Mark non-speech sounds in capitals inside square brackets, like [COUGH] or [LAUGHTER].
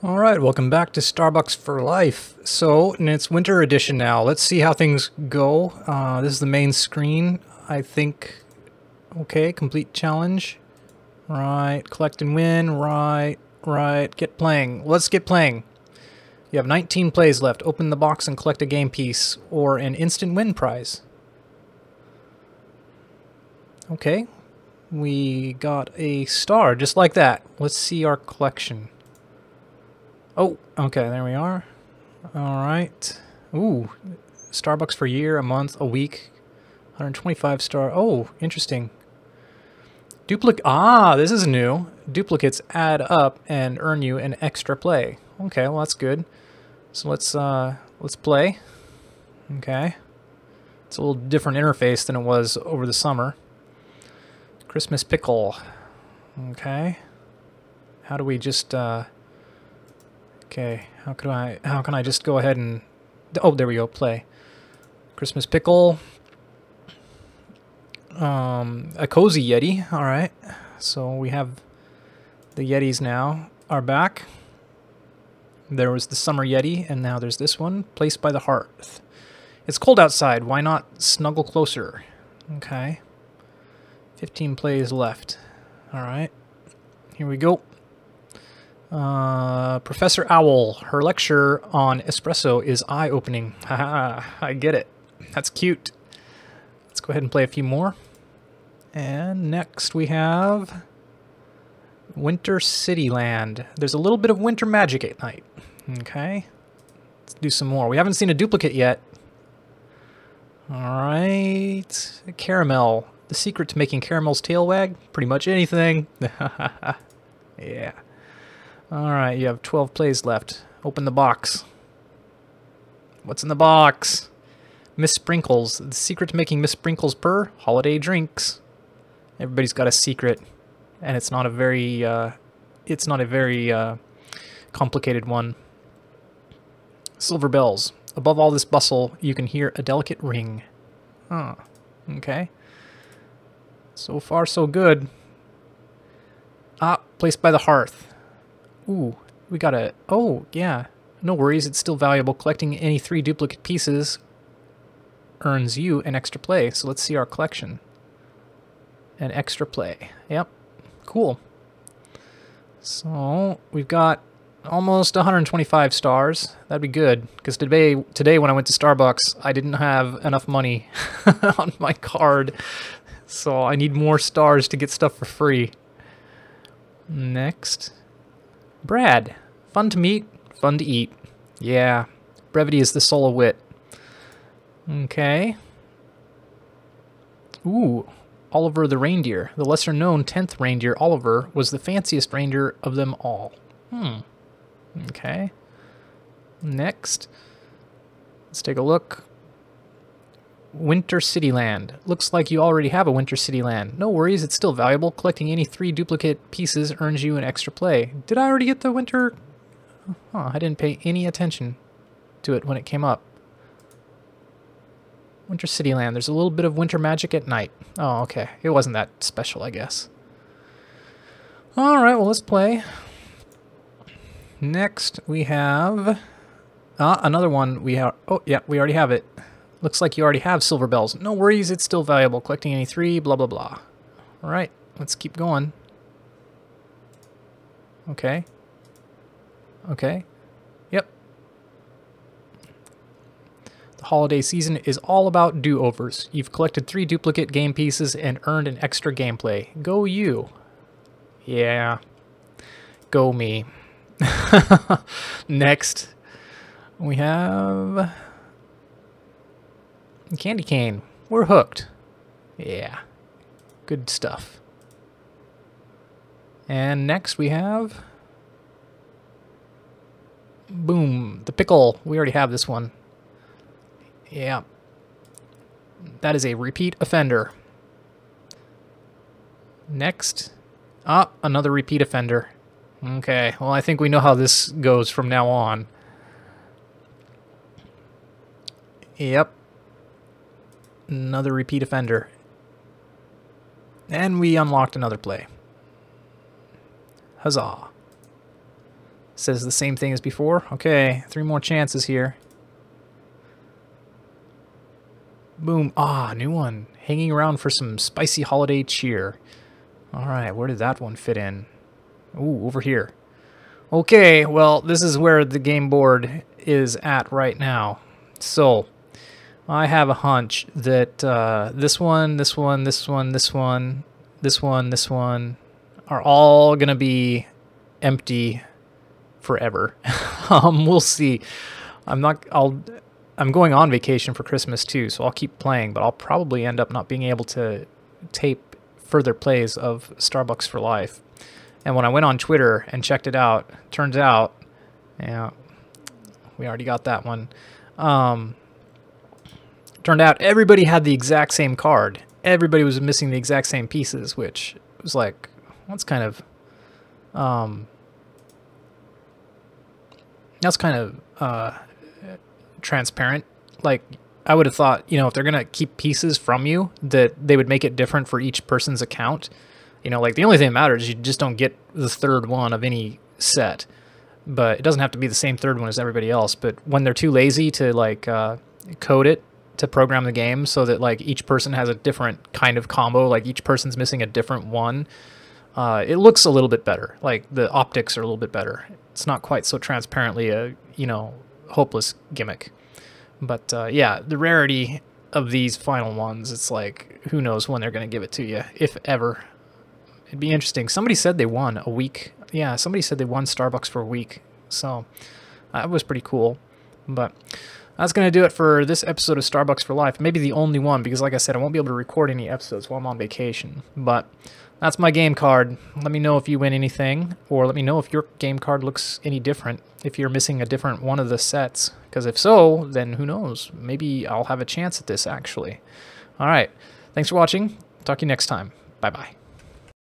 All right, welcome back to Starbucks for Life. So, and its winter edition now, let's see how things go. Uh, this is the main screen. I think, okay, complete challenge. Right, collect and win. Right, right, get playing. Let's get playing. You have 19 plays left. Open the box and collect a game piece or an instant win prize. Okay, we got a star just like that. Let's see our collection. Oh, okay, there we are. All right. Ooh, Starbucks for a year, a month, a week. 125 star. Oh, interesting. Duplicate. Ah, this is new. Duplicates add up and earn you an extra play. Okay, well that's good. So let's uh let's play. Okay. It's a little different interface than it was over the summer. Christmas pickle. Okay. How do we just uh Okay, how can I how can I just go ahead and oh there we go, play. Christmas pickle. Um a cozy Yeti, alright. So we have the Yetis now are back. There was the summer Yeti, and now there's this one, placed by the hearth. It's cold outside, why not snuggle closer? Okay. 15 plays left. Alright. Here we go. Uh, Professor Owl, her lecture on espresso is eye-opening. [LAUGHS] Haha, I get it. That's cute. Let's go ahead and play a few more. And next we have Winter City Land. There's a little bit of winter magic at night. Okay. Let's do some more. We haven't seen a duplicate yet. Alright. Caramel. The secret to making Caramel's tail wag? Pretty much anything. [LAUGHS] yeah. Alright, you have 12 plays left. Open the box. What's in the box? Miss Sprinkles. The secret to making Miss Sprinkles purr? Holiday drinks. Everybody's got a secret. And it's not a very, uh, it's not a very, uh, complicated one. Silver bells. Above all this bustle, you can hear a delicate ring. Huh. Okay. So far, so good. Ah, placed by the hearth. Ooh, we got a... Oh, yeah. No worries, it's still valuable. Collecting any three duplicate pieces earns you an extra play. So let's see our collection. An extra play. Yep. Cool. So, we've got almost 125 stars. That'd be good, because today, today when I went to Starbucks, I didn't have enough money [LAUGHS] on my card. So I need more stars to get stuff for free. Next. Brad. Fun to meet, fun to eat. Yeah, brevity is the soul of wit. Okay. Ooh, Oliver the reindeer. The lesser known 10th reindeer, Oliver, was the fanciest reindeer of them all. Hmm. Okay. Next. Let's take a look. Winter City Land. Looks like you already have a Winter City Land. No worries, it's still valuable. Collecting any three duplicate pieces earns you an extra play. Did I already get the Winter? Huh, I didn't pay any attention to it when it came up. Winter City Land. There's a little bit of winter magic at night. Oh, okay. It wasn't that special, I guess. Alright, well, let's play. Next, we have... Ah, another one we have... Oh, yeah, we already have it. Looks like you already have silver bells. No worries, it's still valuable. Collecting any three, blah, blah, blah. Alright, let's keep going. Okay. Okay. Yep. The holiday season is all about do-overs. You've collected three duplicate game pieces and earned an extra gameplay. Go you. Yeah. Go me. [LAUGHS] Next, we have... Candy cane. We're hooked. Yeah. Good stuff. And next we have... Boom. The pickle. We already have this one. Yeah. That is a repeat offender. Next. Ah, another repeat offender. Okay, well I think we know how this goes from now on. Yep another repeat offender. And we unlocked another play. Huzzah. Says the same thing as before. Okay, three more chances here. Boom. Ah, new one. Hanging around for some spicy holiday cheer. All right, where did that one fit in? Ooh, over here. Okay, well, this is where the game board is at right now. So, I have a hunch that uh, this one, this one, this one, this one, this one, this one are all going to be empty forever. [LAUGHS] um, we'll see. I'm not, I'll, I'm going on vacation for Christmas too, so I'll keep playing, but I'll probably end up not being able to tape further plays of Starbucks for Life. And when I went on Twitter and checked it out, turns out, yeah, we already got that one. Um, turned out everybody had the exact same card. Everybody was missing the exact same pieces, which was like, that's kind of, um, that's kind of uh, transparent. Like, I would have thought, you know, if they're gonna keep pieces from you, that they would make it different for each person's account. You know, like the only thing that matters is you just don't get the third one of any set. But it doesn't have to be the same third one as everybody else. But when they're too lazy to like uh, code it to program the game so that like each person has a different kind of combo, like each person's missing a different one, uh, it looks a little bit better. Like the optics are a little bit better. It's not quite so transparently a you know hopeless gimmick. But uh, yeah, the rarity of these final ones, it's like who knows when they're going to give it to you, if ever. It'd be interesting. Somebody said they won a week. Yeah, somebody said they won Starbucks for a week. So that was pretty cool. But that's going to do it for this episode of Starbucks for Life. Maybe the only one, because like I said, I won't be able to record any episodes while I'm on vacation. But that's my game card. Let me know if you win anything, or let me know if your game card looks any different, if you're missing a different one of the sets. Because if so, then who knows? Maybe I'll have a chance at this, actually. All right. Thanks for watching. Talk to you next time. Bye-bye.